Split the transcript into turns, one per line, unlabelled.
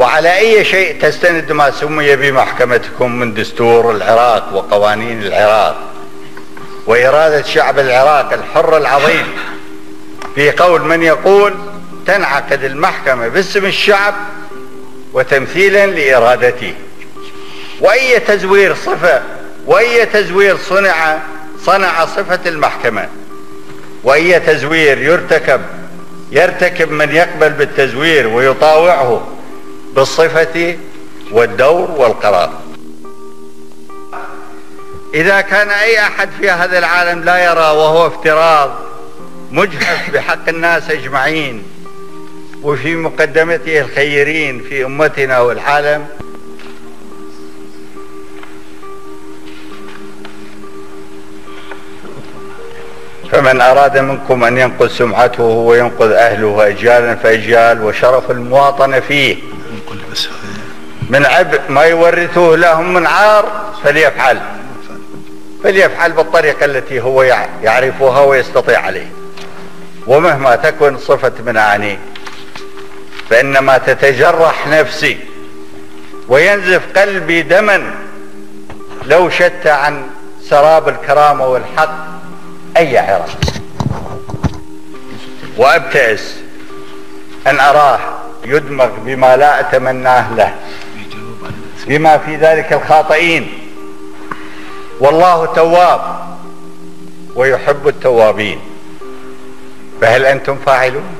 وعلى أي شيء تستند ما سمي بمحكمتكم من دستور العراق وقوانين العراق وإرادة شعب العراق الحر العظيم في قول من يقول تنعقد المحكمة باسم الشعب وتمثيلا لإرادته. وأي تزوير صفة وأي تزوير صنع صنع صفة المحكمة. وأي تزوير يرتكب يرتكب من يقبل بالتزوير ويطاوعه بالصفة والدور والقرار. إذا كان أي أحد في هذا العالم لا يرى وهو افتراض مجحف بحق الناس أجمعين وفي مقدمته الخيرين في أمتنا والعالم فمن أراد منكم أن ينقذ سمعته وينقذ أهله أجيالا فأجيال وشرف المواطنة فيه. من عبء ما يورثوه لهم من عار فليفعل. فليفعل بالطريقة التي هو يعرفها ويستطيع عليه. ومهما تكن صفة منعاني فإنما تتجرح نفسي وينزف قلبي دما لو شت عن سراب الكرامة والحق أي عراق. وأبتئس أن أراه يدمغ بما لا أتمناه له. بما في ذلك الخاطئين. والله تواب ويحب التوابين. فهل أنتم فاعلون؟